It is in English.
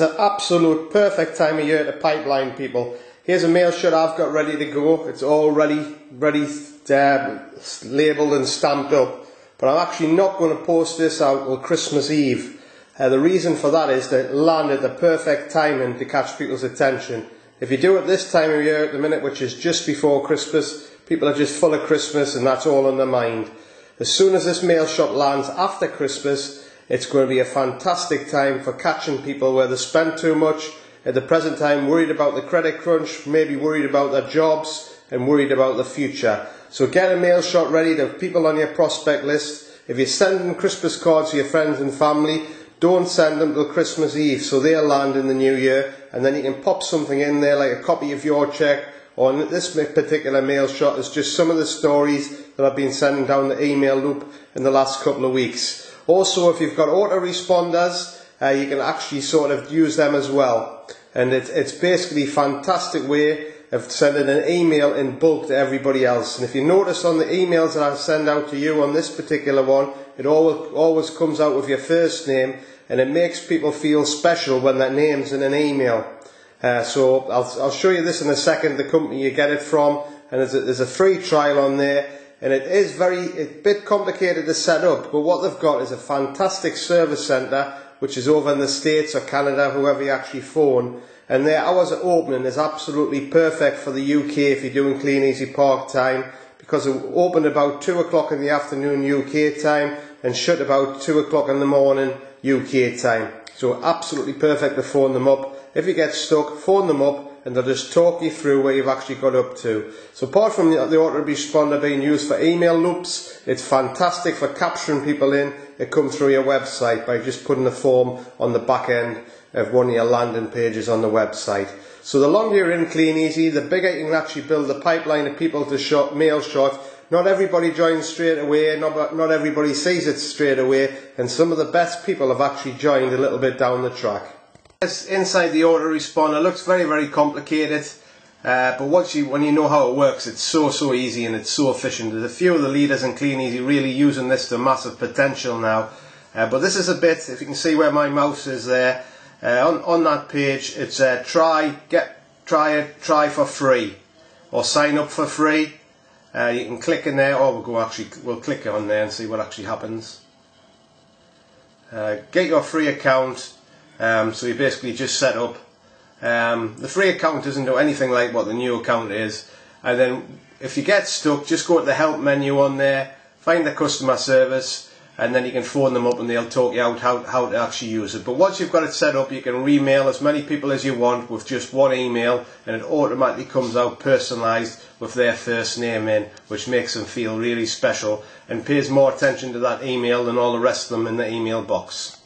is an absolute perfect time of year to pipeline people. Here's a mail shot I've got ready to go. It's all ready, ready, uh, labelled and stamped up. But I'm actually not going to post this out till Christmas Eve. Uh, the reason for that is that it landed the perfect timing to catch people's attention. If you do it this time of year at the minute, which is just before Christmas, people are just full of Christmas and that's all on their mind. As soon as this mail shot lands after Christmas, it's going to be a fantastic time for catching people where they spend too much, at the present time worried about the credit crunch, maybe worried about their jobs, and worried about the future. So get a mail shot ready to people on your prospect list. If you're sending Christmas cards to your friends and family, don't send them till Christmas Eve so they'll land in the new year and then you can pop something in there like a copy of your cheque or this particular mail shot is just some of the stories that I've been sending down the email loop in the last couple of weeks. Also, if you've got autoresponders, uh, you can actually sort of use them as well. And it, it's basically a fantastic way of sending an email in bulk to everybody else. And if you notice on the emails that I send out to you on this particular one, it always, always comes out with your first name and it makes people feel special when that name's in an email. Uh, so I'll, I'll show you this in a second, the company you get it from, and there's a, there's a free trial on there and it is very a bit complicated to set up but what they've got is a fantastic service centre which is over in the States or Canada whoever you actually phone. And their hours of opening is absolutely perfect for the UK if you're doing Kleeneze park time because they open about 2 o'clock in the afternoon UK time and shut about 2 o'clock in the morning UK time. So absolutely perfect to phone them up. If you get stuck phone them up and they'll just talk you through where you've actually got up to. So apart from the, the autoresponder being used for email loops, it's fantastic for capturing people in that come through your website by just putting a form on the back end of one of your landing pages on the website. So the longer you're in Kleeneze, the bigger you can actually build the pipeline of people to shot, mail shot. Not everybody joins straight away, not, not everybody sees it straight away, and some of the best people have actually joined a little bit down the track. Inside the autoresponder. Looks very very complicated uh, but once you when you know how it works it's so so easy and it's so efficient. There's a few of the leaders in Kleeneze really using this to massive potential now. Uh, but this is a bit if you can see where my mouse is there uh, on, on that page it's uh, try get try it try for free or sign up for free. Uh, you can click in there or we'll go actually we'll click on there and see what actually happens. Uh, get your free account um, so you basically just set up. Um, the free account doesn't do anything like what the new account is. And then if you get stuck, just go to the help menu on there, find the customer service, and then you can phone them up and they'll talk you out how, how to actually use it. But once you've got it set up, you can remail as many people as you want with just one email, and it automatically comes out personalised with their first name in, which makes them feel really special and pays more attention to that email than all the rest of them in the email box.